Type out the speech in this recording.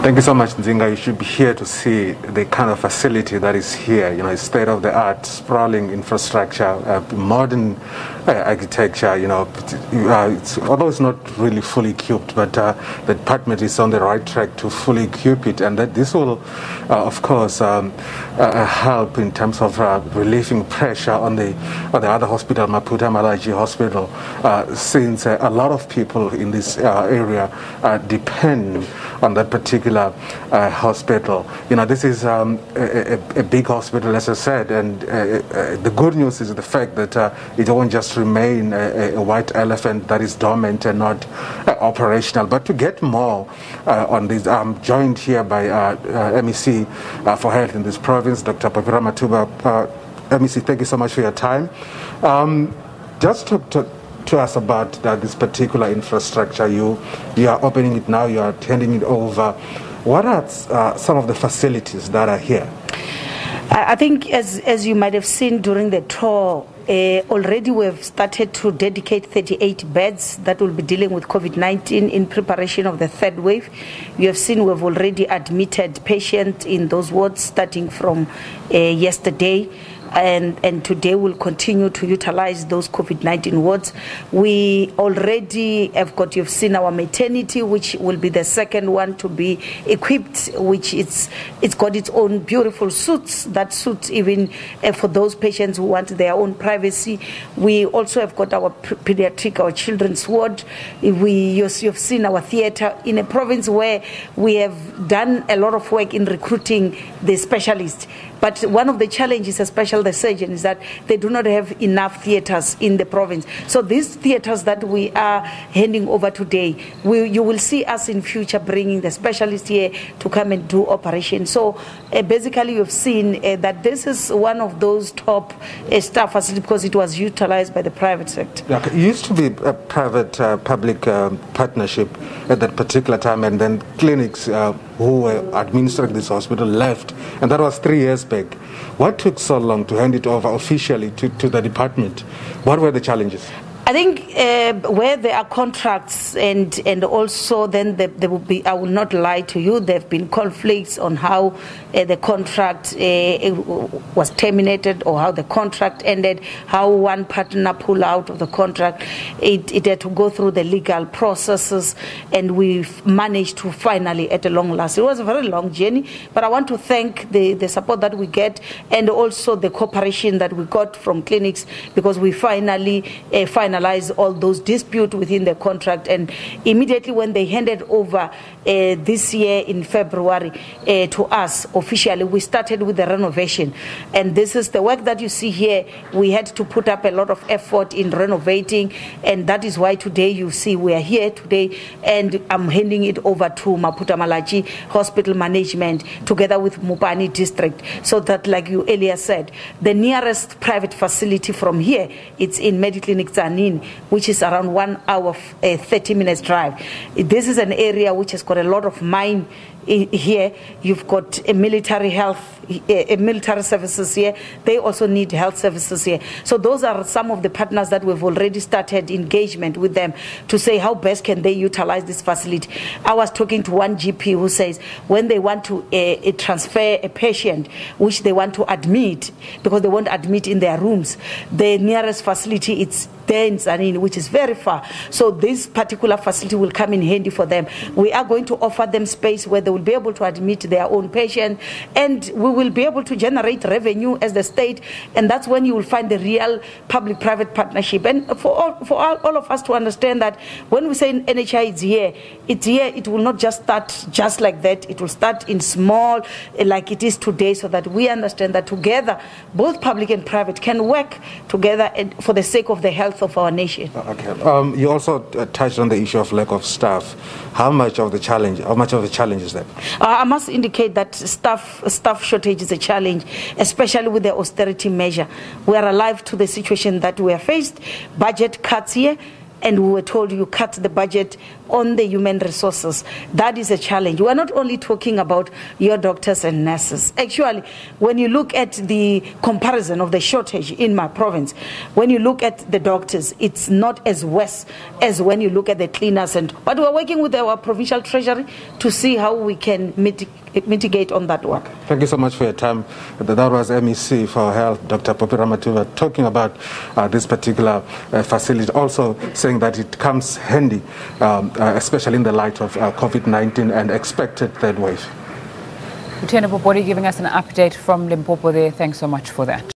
Thank you so much, Nzinga. You should be here to see the kind of facility that is here. You know, it's state of the art, sprawling infrastructure, uh, modern uh, architecture. You know, uh, it's, although it's not really fully equipped, but uh, the department is on the right track to fully equip it, and that this will, uh, of course, um, uh, help in terms of relieving pressure on the on the other hospital, Maphutha Malatjie Hospital, since a lot of people in this area depend on that particular uh, hospital. You know, this is um, a, a, big hospital, as I said, and uh, uh, the good news is the fact that uh, it won't just remain a, a, white elephant that is dormant and not uh, operational. But to get more uh, on this, I'm joined here by MEC for Health in this province, Dr. Phophi Ramathuba. MEC, thank you so much for your time. Um, just to, to to us about that, this particular infrastructure. You, you are opening it now, you are handing it over. What are uh, some of the facilities that are here? I think, as, as you might have seen during the tour, uh, already we've started to dedicate 38 beds that will be dealing with COVID 19 in preparation of the third wave. You have seen we've already admitted patients in those wards starting from uh, yesterday and, and today we'll continue to utilize those COVID 19 wards. We already have got, you've seen our maternity, which will be the second one to be equipped, which it's, it's got its own beautiful suits that suit even uh, for those patients who want their own privacy. We also have got our pediatric, our children's ward. We, you've seen our theater in a province where we have done a lot of work in recruiting the specialists. But one of the challenges, especially the surgeon, is that they do not have enough theaters in the province. So these theaters that we are handing over today, we, you will see us in future bringing the specialists here to come and do operations. So uh, basically, you've seen uh, that this is one of those top uh, staff facilities because it was utilized by the private sector. Yeah, it used to be a private-public uh, um, partnership at that particular time, and then clinics uh, who were administering this hospital left, and that was three years back. What took so long to hand it over officially to, to the department? What were the challenges? I think uh, where there are contracts and and also then there, there, will be I will not lie to you there have been conflicts on how uh, the contract uh, was terminated or how the contract ended how one partner pulled out of the contract. It, it had to go through the legal processes and we managed to finally at a long last. It was a very long journey but I want to thank the, the support that we get and also the cooperation that we got from clinics because we finally uh, finally finalize all those disputes within the contract. And immediately when they handed over uh, this year in February uh, to us officially, we started with the renovation. And this is the work that you see here. We had to put up a lot of effort in renovating, and that is why today you see we are here today. And I'm handing it over to Maphutha Malatjie Hospital Management together with Mopani District, so that, like you earlier said, the nearest private facility from here it's in Mediclinic Which is around one hour, uh, 30 minutes drive. This is an area which has got a lot of mine here. You've got a military health, a military services here. They also need health services here. So those are some of the partners that we've already started engagement with them to say how best can they utilize this facility. I was talking to one GP who says when they want to uh, transfer a patient which they want to admit because they won't admit in their rooms, the nearest facility it's there in which is very far. So this particular facility will come in handy for them. We are going to offer them space where they will be able to admit their own patient, and we will be able to generate revenue as the state, and that's when you will find the real public-private partnership. And for all, for all, all of us to understand that when we say NHI is here, it's here. It will not just start just like that. It will start in small, like it is today, so that we understand that together, both public and private can work together for the sake of the health of our nation. Okay. Um, you also uh, touched on the issue of lack of staff. How much of the challenge? How much of the challenge is that? Uh, I must indicate that staff staff shortage is a challenge, especially with the austerity measure. We are alive to the situation that we are faced. Budget cuts here and we were told you cut the budget on the human resources. That is a challenge. We're not only talking about your doctors and nurses. Actually, when you look at the comparison of the shortage in my province, when you look at the doctors, it's not as worse as when you look at the cleaners. And but we're working with our provincial treasury to see how we can mitigate, mitigate on that one. Thank you so much for your time. That was MEC for Health, Dr. Phophi Ramathuba, talking about uh, this particular uh, facility, also saying that it comes handy, um, uh, especially in the light of uh, COVID-19 and expected third wave. Lutendo Bobodi giving us an update from Limpopo there. Thanks so much for that.